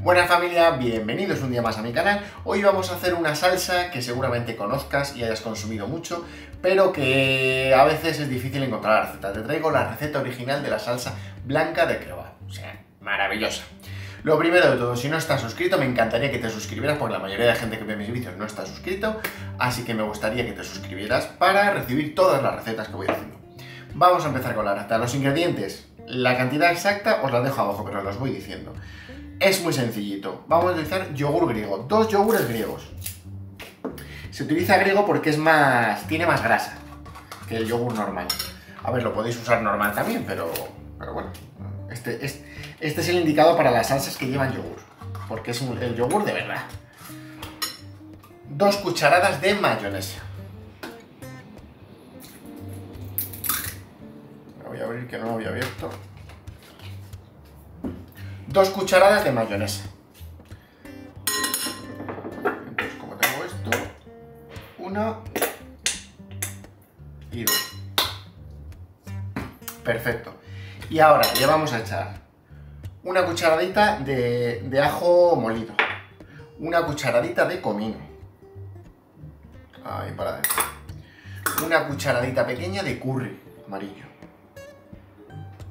Buenas familia, bienvenidos un día más a mi canal. Hoy vamos a hacer una salsa que seguramente conozcas y hayas consumido mucho, pero que a veces es difícil encontrar la receta. Te traigo la receta original de la salsa blanca de kebab. O sea, maravillosa. Lo primero de todo, si no estás suscrito, me encantaría que te suscribieras porque la mayoría de gente que ve mis vídeos no está suscrito, así que me gustaría que te suscribieras para recibir todas las recetas que voy haciendo. Vamos a empezar con la receta. Los ingredientes, la cantidad exacta os la dejo abajo, pero os los voy diciendo. Es muy sencillito. Vamos a utilizar yogur griego, dos yogures griegos. Se utiliza griego porque es más. tiene más grasa que el yogur normal. A ver, lo podéis usar normal también, pero. Pero bueno. Este, este, es el indicado para las salsas que llevan yogur. Porque es el yogur de verdad. Dos cucharadas de mayonesa. Voy a abrir que no lo había abierto. Dos cucharadas de mayonesa. Entonces, como tengo esto, una y dos. Perfecto. Y ahora le vamos a echar una cucharadita de, de ajo molido, una cucharadita de comino, ahí para adentro, una cucharadita pequeña de curry amarillo,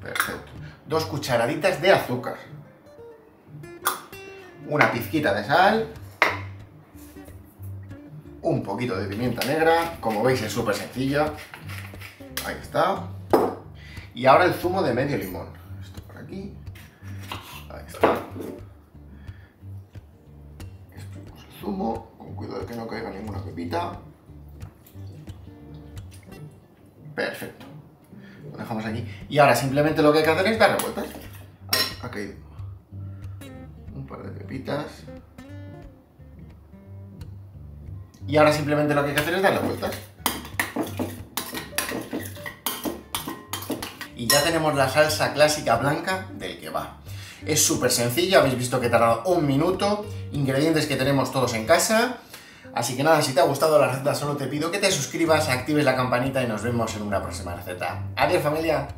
perfecto, dos cucharaditas de azúcar, una pizquita de sal, un poquito de pimienta negra, como veis es súper sencilla, ahí está, y ahora el zumo de medio limón, esto por aquí, ahí está, exprimimos el zumo, con cuidado de que no caiga ninguna pepita, perfecto, y ahora simplemente lo que hay que hacer es dar vueltas, ahí, ha caído par de pepitas. Y ahora simplemente lo que hay que hacer es darle vueltas. Y ya tenemos la salsa clásica blanca del que va. Es súper sencilla, habéis visto que he tardado un minuto, ingredientes que tenemos todos en casa. Así que nada, si te ha gustado la receta solo te pido que te suscribas, actives la campanita y nos vemos en una próxima receta. Adiós familia.